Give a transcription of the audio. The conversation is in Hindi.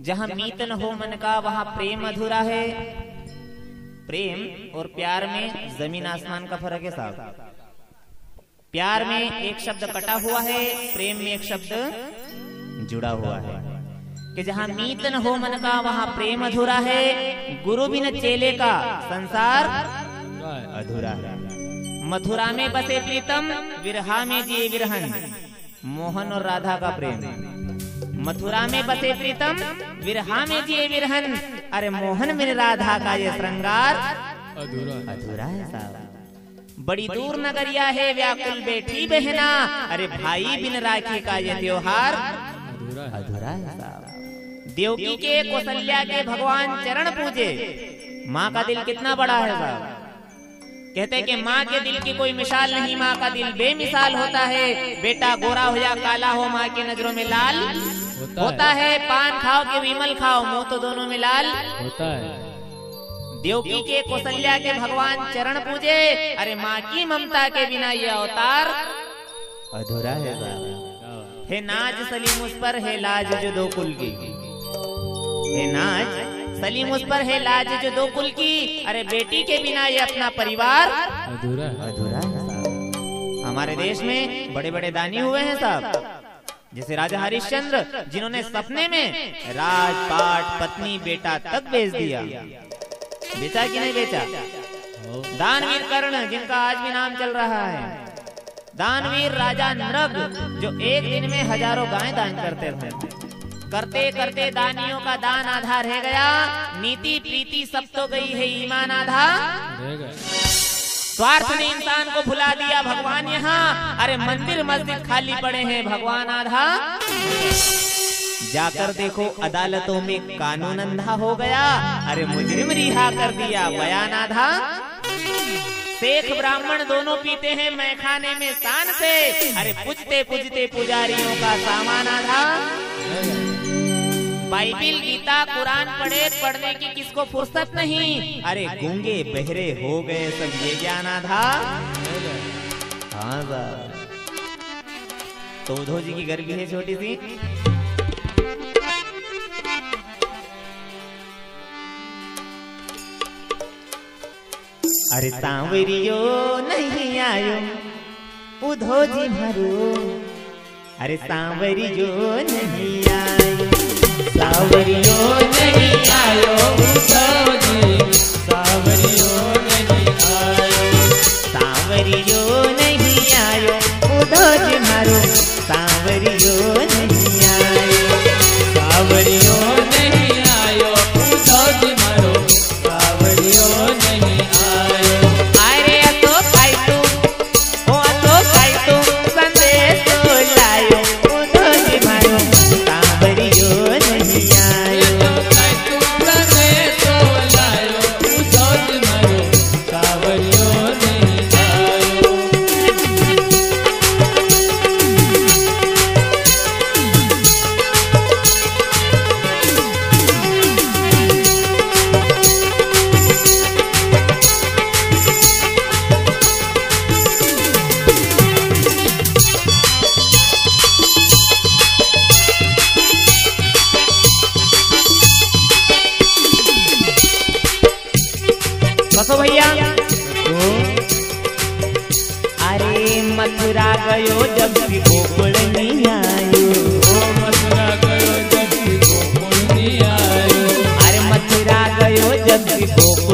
जहाँ मीत न हो मन का वहाँ प्रेम अधूरा है। प्रेम और प्यार में ज़मीन आसमान का फ़र्क है साहब। प्यार में एक शब्द कटा हुआ है प्रेम में एक शब्द जुड़ा हुआ है। कि जहाँ मीत न हो मन का वहाँ प्रेम अधूरा है। गुरु बिन चेले का संसार अधूरा है। मथुरा में बसे प्रीतम विरहा में जिए विरहन। मोहन और राधा का प्रेम। मथुरा में बसे प्रीतम विरहा में जिए विरहन। अरे मोहन बिन राधा का ये श्रृंगार। अधूरा अधूरा है साहब। बड़ी दूर नगरिया है व्याकुल बेटी बहना। अरे भाई बिन राखी का ये त्योहार। अधूरा है। साहब। देवकी के कौशल्या के भगवान चरण पूजे। माँ का दिल कितना बड़ा है साहब। कहते कि माँ के दिल की कोई मिसाल नहीं माँ का दिल बेमिसाल होता है। बेटा गोरा हो या काला हो माँ की नज़रों में लाल। होता होता है। है पान खाओ के विमल खाओ मुँह तो दोनों में लाल। होता है। देवकी के कौशल्या के भगवान चरण पूजे। अरे माँ की ममता के बिना ये अवतार अधूरा है। हे। नाज सलीम उस पर है लाज जो दो कुल की। हे नाज सलीम उस पर है लाज जो दो कुल की। अरे बेटी के बिना ये अपना परिवार अधूरा अधूरा है। हमारे देश में बड़े बड़े दानी हुए हैं साहब। जैसे राजा हरिश्चंद्र जिन्होंने सपने में राजपाट पत्नी बेटा तक बेच दिया। बेचा कि नहीं बेचा? दानवीर कर्ण जिनका आज भी नाम चल रहा है। दानवीर राजा नृग जो एक दिन में हज़ारों गायें दान करते थे। करते करते दानियों का दान आधा रह गया। नीति प्रीति सब तो गई है ईमान आधा रह गए स्वार्थ ने इंसान को भुला दिया भगवान यहाँ। अरे मंदिर मस्जिद खाली पड़े हैं भगवान आधा। जाकर देखो अदालतों में कानून अंधा हो गया। अरे मुजरिम रिहा कर दिया बयान आधा। शेख ब्राह्मण दोनों पीते हैं मैखाने में शान से। अरे पूजते पूजते पुजारियों का सामान आधा। बाइबिल गीता, कुरान पढ़े, पढ़ने की किसको फुर्सत नहीं? अरे गूँगे, बहरे हो गए सब, ये ज्ञान आधा हाँ साहब। तो उद्धव जी की गर्मी है छोटी सी? अरे सांवरियो नहीं आयो, उद्धव जी मारो। अरे सांवरियो नहीं आयो। सांवरियो बसो भैया। अरे मथुरा गयो जब भी गोकुल अरे मथुरा गयो जब भी गोकुल